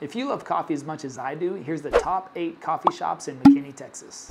If you love coffee as much as I do, here's the top eight coffee shops in McKinney, Texas.